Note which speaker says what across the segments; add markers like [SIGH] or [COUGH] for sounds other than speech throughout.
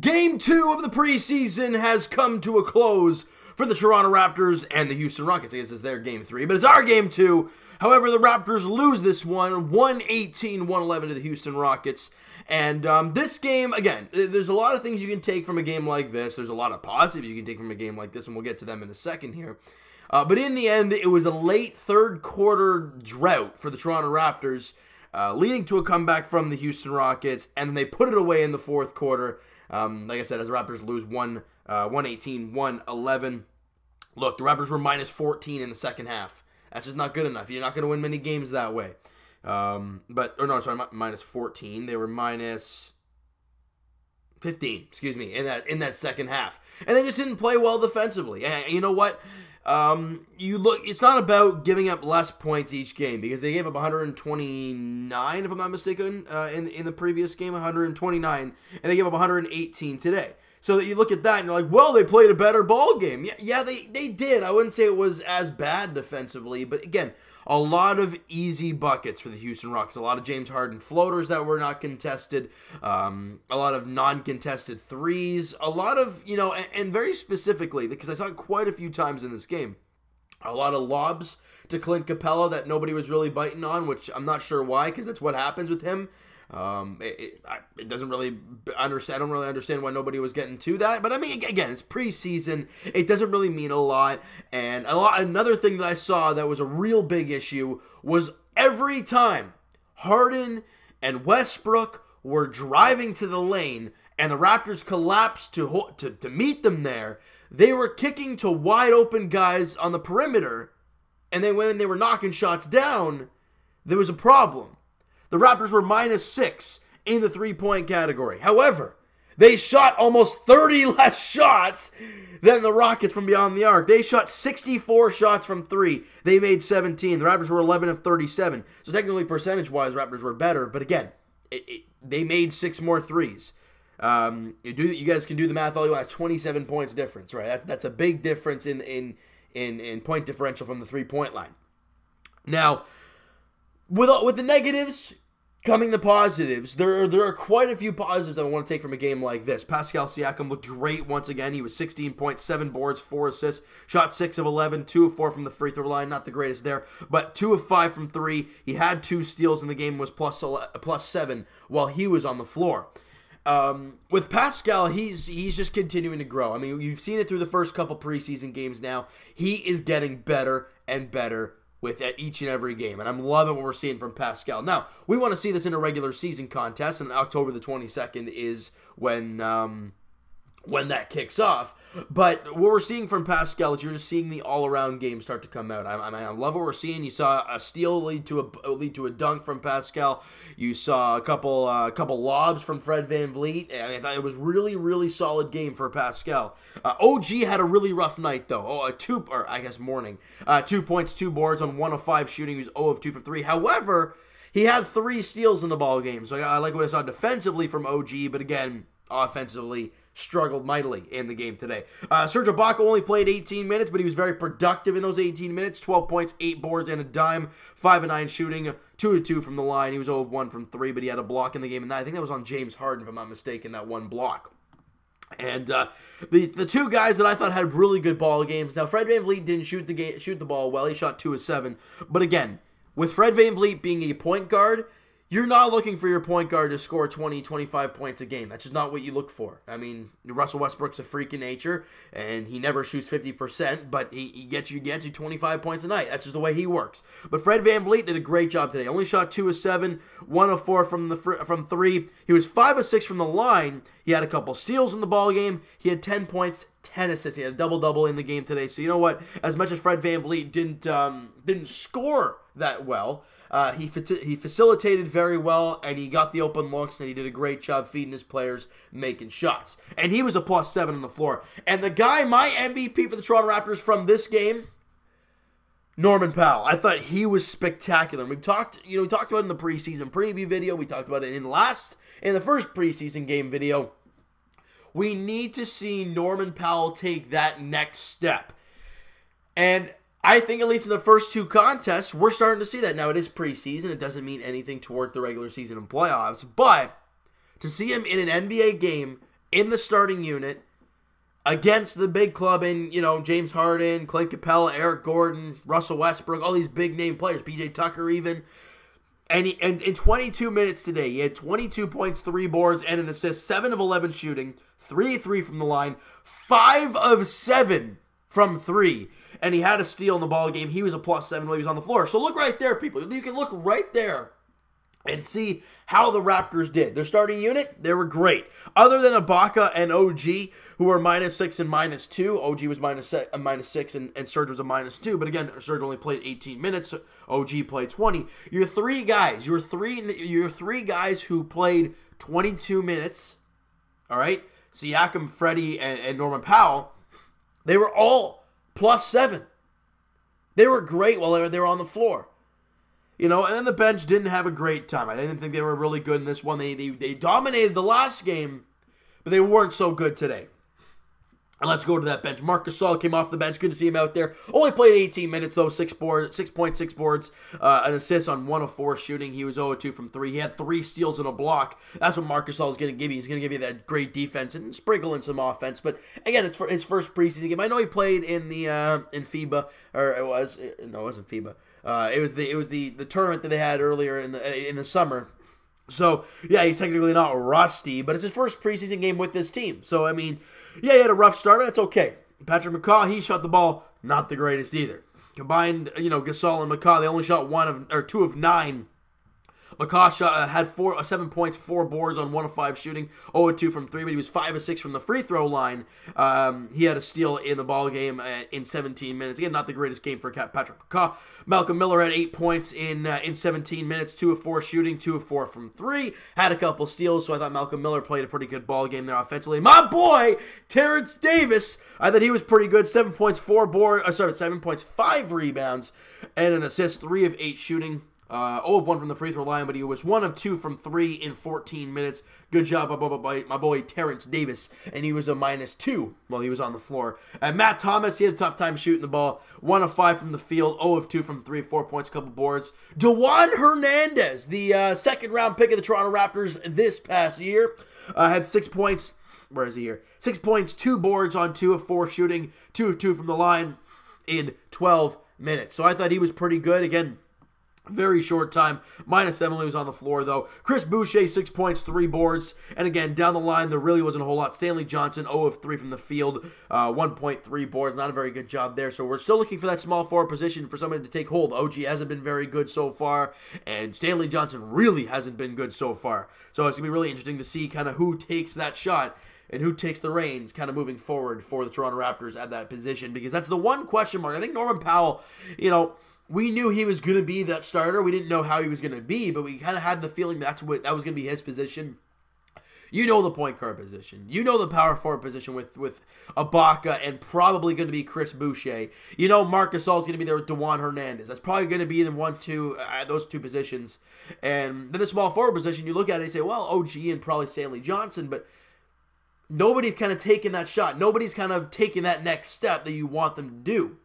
Speaker 1: Game two of the preseason has come to a close for the Toronto Raptors and the Houston Rockets. I guess it's their game three, but it's our game two. However, the Raptors lose this one 118 111 to the Houston Rockets. And um, this game, again, there's a lot of things you can take from a game like this. There's a lot of positives you can take from a game like this, and we'll get to them in a second here. Uh, but in the end, it was a late third quarter drought for the Toronto Raptors, uh, leading to a comeback from the Houston Rockets, and they put it away in the fourth quarter. Um, like I said, as the Raptors lose one, uh, 118, 111. Look, the Raptors were minus 14 in the second half. That's just not good enough. You're not going to win many games that way. Um, but, or no, sorry, minus 14. They were minus 15, excuse me, in that in that second half. And they just didn't play well defensively. And you know what? Um, you look. It's not about giving up less points each game because they gave up 129, if I'm not mistaken, uh, in in the previous game, 129, and they gave up 118 today. So that you look at that and you're like, well, they played a better ball game. Yeah, yeah, they they did. I wouldn't say it was as bad defensively, but again, a lot of easy buckets for the Houston Rockets. A lot of James Harden floaters that were not contested. Um, a lot of non-contested threes. A lot of you know, and, and very specifically because I saw it quite a few times in this game. A lot of lobs to Clint Capela that nobody was really biting on, which I'm not sure why, because that's what happens with him. Um, it, it, it, doesn't really understand. I don't really understand why nobody was getting to that. But I mean, again, it's preseason. It doesn't really mean a lot. And a lot. Another thing that I saw that was a real big issue was every time Harden and Westbrook were driving to the lane and the Raptors collapsed to to, to meet them there, they were kicking to wide open guys on the perimeter. And then when they were knocking shots down, there was a problem the Raptors were minus six in the three point category. However, they shot almost 30 [LAUGHS] less shots than the Rockets from beyond the arc. They shot 64 shots from three. They made 17. The Raptors were 11 of 37. So technically, percentage wise, Raptors were better. But again, it, it, they made six more threes. Um, you do you guys can do the math all you want. That's 27 points difference, right? That's that's a big difference in in in, in point differential from the three point line. Now, with with the negatives, Coming the positives, there are, there are quite a few positives I want to take from a game like this. Pascal Siakam looked great once again. He was 16 points, 7 boards, 4 assists, shot 6 of 11, 2 of 4 from the free throw line. Not the greatest there, but 2 of 5 from 3. He had 2 steals in the game, was plus, plus 7 while he was on the floor. Um, with Pascal, he's he's just continuing to grow. I mean, you've seen it through the first couple preseason games now. He is getting better and better with at each and every game. And I'm loving what we're seeing from Pascal. Now, we want to see this in a regular season contest, and October the 22nd is when um, when that kicks off. But what we're seeing from Pascal is you're just seeing the all-around game start to come out. I, I, I love what we're seeing. You saw a steal lead to a lead to a dunk from Pascal. You saw a couple uh, couple lobs from Fred VanVleet. And I thought it was really really solid game for Pascal. Uh, OG had a really rough night though. Oh, a two or I guess morning. Uh, two points, two boards on one of five shooting. He was 0 of two for three. However. He had three steals in the ball game, so I like what I saw defensively from OG, but again, offensively, struggled mightily in the game today. Uh, Serge Ibaka only played 18 minutes, but he was very productive in those 18 minutes. 12 points, 8 boards, and a dime. 5 and 9 shooting, 2 to 2 from the line. He was 0 of 1 from 3, but he had a block in the game, and I think that was on James Harden, if I'm not mistaken, that one block. And uh, the the two guys that I thought had really good ball games. Now Fred VanVleet didn't shoot the game, shoot the ball well. He shot two of seven. But again, with Fred VanVleet being a point guard, you're not looking for your point guard to score 20, 25 points a game. That's just not what you look for. I mean, Russell Westbrook's a freak in nature, and he never shoots 50%, but he, he gets you gets you 25 points a night. That's just the way he works. But Fred Van VanVleet did a great job today. Only shot 2 of 7, 1 of 4 from the from 3. He was 5 of 6 from the line. He had a couple steals in the ball game. He had 10 points, 10 assists. He had a double-double in the game today. So you know what? As much as Fred VanVleet didn't um, didn't score that well, uh, he he facilitated very well, and he got the open looks, and he did a great job feeding his players, making shots. And he was a plus seven on the floor. And the guy, my MVP for the Toronto Raptors from this game, Norman Powell. I thought he was spectacular. We've talked, you know, we talked about it in the preseason preview video. We talked about it in last, in the first preseason game video. We need to see Norman Powell take that next step. And I think at least in the first two contests, we're starting to see that. Now it is preseason; it doesn't mean anything towards the regular season and playoffs. But to see him in an NBA game in the starting unit against the big club in, you know, James Harden, Clint Capela, Eric Gordon, Russell Westbrook, all these big name players, PJ Tucker even. And, he, and in 22 minutes today, he had 22 points, three boards, and an assist, 7 of 11 shooting, 3 3 from the line, 5 of 7 from 3. And he had a steal in the ball game. He was a plus 7 when he was on the floor. So look right there, people. You can look right there and see how the Raptors did. Their starting unit, they were great. Other than Ibaka and OG, who were minus six and minus two. OG was minus, a uh, minus six and, and Serge was a minus two. But again, Serge only played 18 minutes. OG played 20. You're three guys. You're three. You're three guys who played 22 minutes. All right, Siakam, Freddie, and, and Norman Powell. They were all plus seven. They were great while they were, on the floor. You know, and then the bench didn't have a great time. I didn't think they were really good in this one. They, they, they dominated the last game, but they weren't so good today. And let's go to that bench. Marc Gasol came off the bench. Good to see him out there. Only played 18 minutes though. Six board, 6.6 boards, uh, an assist on one of four shooting. He was 0-2 from three. He had three steals and a block. That's what Marc Gasol is going to give you. He's going to give you that great defense and sprinkle in some offense. But again, it's for his first preseason game. I know he played in the uh, in FIBA or it was no, it wasn't FIBA. Uh, it was the it was the the tournament that they had earlier in the in the summer. So yeah, he's technically not rusty, but it's his first preseason game with this team. So I mean, yeah, he had a rough start, but that's okay. Patrick McCaw, he shot the ball not the greatest either. Combined, you know, Gasol and McCaw, they only shot one of or two of nine Shot, uh, had four, uh, seven points, four boards on one of five shooting, 0 2 from three, but he was five of six from the free throw line. Um, he had a steal in the ball game uh, in 17 minutes. Again, not the greatest game for Patrick McCaw. Malcolm Miller had eight points in uh, in 17 minutes, two of four shooting, two of four from three. Had a couple steals, so I thought Malcolm Miller played a pretty good ball game there offensively. My boy Terrence Davis, I thought he was pretty good. Seven points, four board, uh, sorry, seven points, five rebounds, and an assist, three of eight shooting. Uh, 0 of 1 from the free throw line, but he was 1 of 2 from 3 in 14 minutes. Good job by, my boy Terrence Davis, and he was a minus 2 while he was on the floor. And Matt Thomas, he had a tough time shooting the ball. 1 of 5 from the field, 0 of 2 from 3, 4 points, couple boards. Dewan Hernandez, the uh, second round pick of the Toronto Raptors this past year, uh, had 6 points. Where is he here? 6 points, 2 boards on 2 of 4 shooting, 2 of 2 from the line in 12 minutes. So I thought he was pretty good. Again, very short time. Minus Emily was on the floor, though. Chris Boucher, six points, three boards. And again, down the line, there really wasn't a whole lot. Stanley Johnson, 0 of 3 from the field, uh, 1.3 boards. Not a very good job there. So we're still looking for that small forward position for somebody to take hold. OG hasn't been very good so far. And Stanley Johnson really hasn't been good so far. So it's going to be really interesting to see kind of who takes that shot and who takes the reins kind of moving forward for the Toronto Raptors at that position because that's the one question mark. I think Norman Powell, you know, we knew he was going to be that starter. We didn't know how he was going to be, but we kind of had the feeling that's what that was going to be his position. You know the point guard position. You know the power forward position with with Ibaka and probably going to be Chris Boucher. You know Marcus is going to be there with Dewan Hernandez. That's probably going to be the one, two, uh, those two positions. And then the small forward position, you look at it and say, well, OG and probably Stanley Johnson, but nobody's kind of taking that shot. Nobody's kind of taking that next step that you want them to do.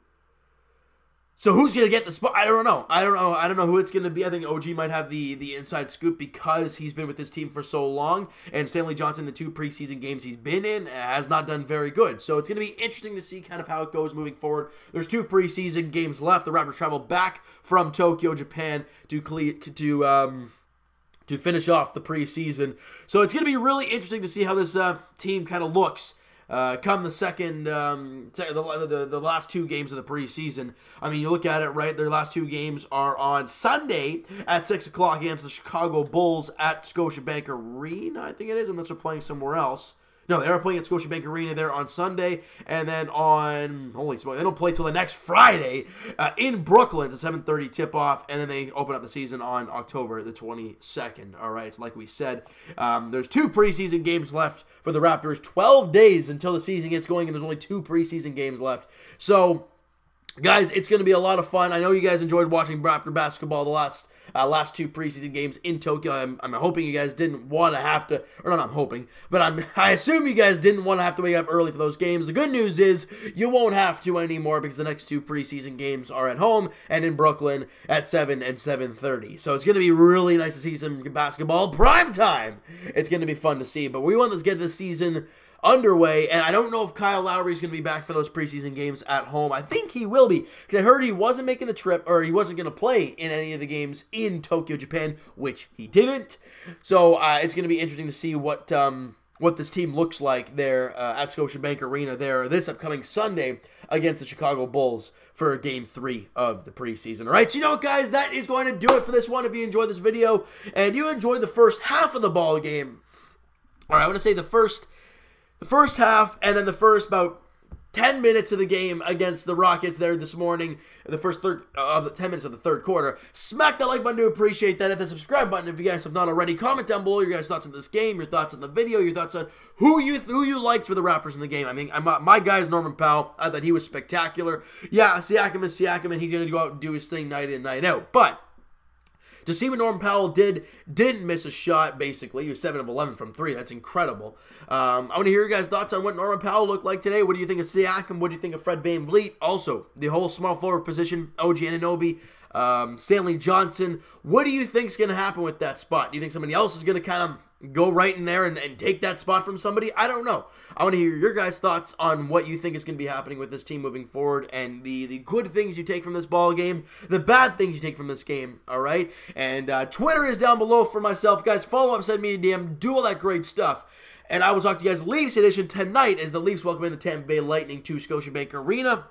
Speaker 1: So who's gonna get the spot? I don't know. I don't know. I don't know who it's gonna be. I think OG might have the the inside scoop because he's been with this team for so long, and Stanley Johnson, the two preseason games he's been in, has not done very good. So it's gonna be interesting to see kind of how it goes moving forward. There's two preseason games left. The Raptors travel back from Tokyo, Japan, to to um, to finish off the preseason. So it's gonna be really interesting to see how this uh, team kind of looks uh, come the second, um, the, the, the last two games of the preseason. I mean, you look at it, right? Their last two games are on Sunday at 6 o'clock against the Chicago Bulls at Scotiabank Arena, I think it is, unless they're playing somewhere else. No, they are playing at Scotiabank Arena there on Sunday, and then on holy smoke, they don't play till the next Friday uh, in Brooklyn. It's a 7:30 tip-off, and then they open up the season on October the 22nd. All right, so like we said, um, there's two preseason games left for the Raptors. 12 days until the season gets going, and there's only two preseason games left. So, guys, it's going to be a lot of fun. I know you guys enjoyed watching Raptor basketball the last uh, last two preseason games in Tokyo. I'm, I'm hoping you guys didn't want to have to, or not I'm hoping, but I'm, [LAUGHS] I assume you guys didn't want to have to wake up early for those games. The good news is you won't have to anymore because the next two preseason games are at home and in Brooklyn at 7 and 7.30. So it's going to be really nice to see some basketball prime time. It's going to be fun to see, but we want to get this season underway, and I don't know if Kyle Lowry is going to be back for those preseason games at home. I think he will be because I heard he wasn't making the trip or he wasn't going to play in any of the games in Tokyo, Japan, which he didn't. So uh, it's going to be interesting to see what um, what this team looks like there uh, at Scotiabank Arena there this upcoming Sunday against the Chicago Bulls for game three of the preseason. All right, so you know, guys, that is going to do it for this one. If you enjoyed this video and you enjoyed the first half of the ball game, all right, I want to say the first the first half and then the first about 10 minutes of the game against the Rockets there this morning, the first third uh, of the 10 minutes of the third quarter. Smack that like button to appreciate that. Hit the subscribe button if you guys have not already. Comment down below your guys' thoughts on this game, your thoughts on the video, your thoughts on who you who you liked for the Raptors in the game. I mean, I'm, my guy's Norman Powell. I thought he was spectacular. Yeah, Siakam is Siakam, and he's going to go out and do his thing night in, night out. But to see what Norman Powell did, didn't miss a shot, basically. He was 7 of 11 from 3. That's incredible. Um, I want to hear your guys' thoughts on what Norman Powell looked like today. What do you think of Siakam? What do you think of Fred VanVleet? Also, the whole small forward position, OG Anunoby, um, Stanley Johnson. What do you think is going to happen with that spot? Do you think somebody else is going to kind of go right in there and, and take that spot from somebody? I don't know. I want to hear your guys' thoughts on what you think is going to be happening with this team moving forward and the, the good things you take from this ball game, the bad things you take from this game, all right? And uh, Twitter is down below for myself. Guys, follow up, send me a DM, do all that great stuff. And I will talk to you guys Leafs edition tonight as the Leafs welcome in the Tampa Bay Lightning to Scotiabank Arena.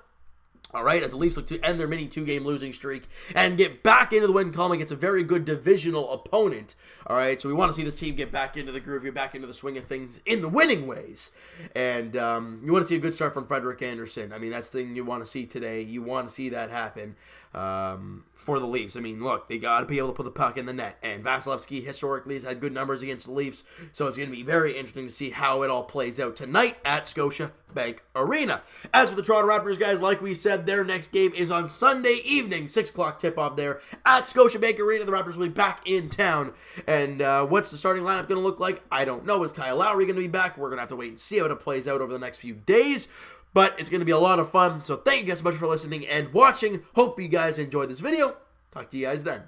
Speaker 1: All right, as the Leafs look to end their mini two-game losing streak and get back into the win column against a very good divisional opponent. All right, so we want to see this team get back into the groove, get back into the swing of things in the winning ways. And um, you want to see a good start from Frederik Andersen. I mean, that's the thing you want to see today. You want to see that happen um, for the Leafs. I mean, look, they got to be able to put the puck in the net. And Vasilevskiy historically has had good numbers against the Leafs, so it's going to be very interesting to see how it all plays out tonight at Scotia Bank Arena. As for the Toronto Raptors, guys, like we said, their next game is on Sunday evening, 6 o'clock tip-off there at Scotiabank Arena. The Raptors will be back in town. And uh, what's the starting lineup going to look like? I don't know. Is Kyle Lowry going to be back? We're going to have to wait and see how it plays out over the next few days. But it's going to be a lot of fun. So thank you guys so much for listening and watching. Hope you guys enjoyed this video. Talk to you guys then.